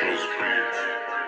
Just breathe.